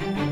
I'm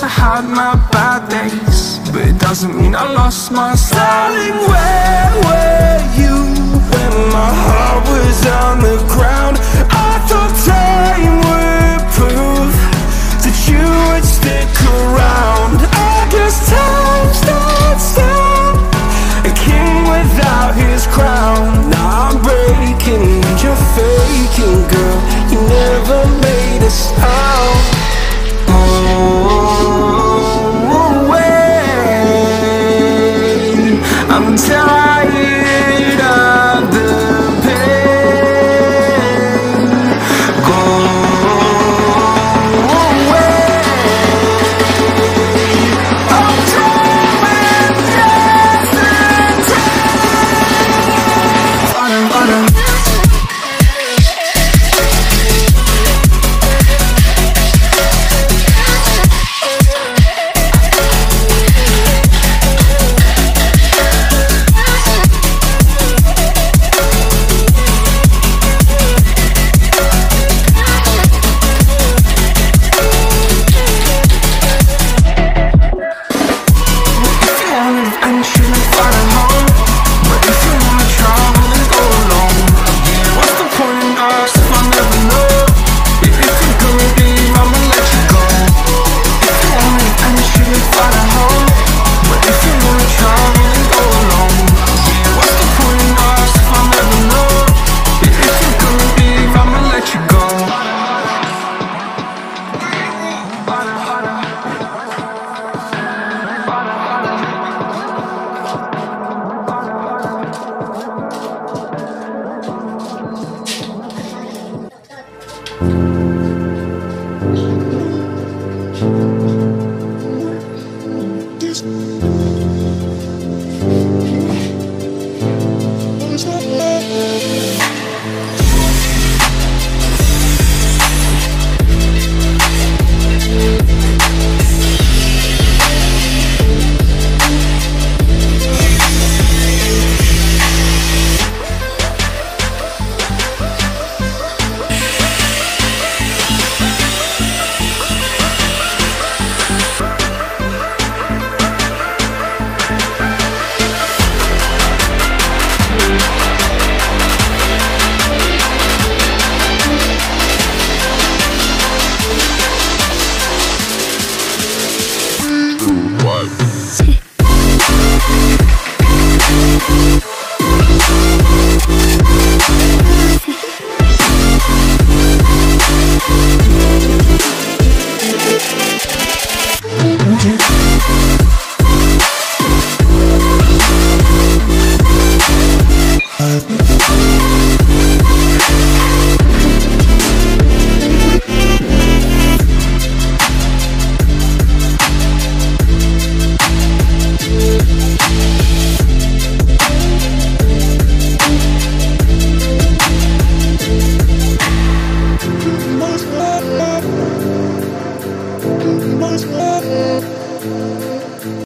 yes, I had my bad days But it doesn't mean I lost my styling Where were you when my heart was on the ground? Thank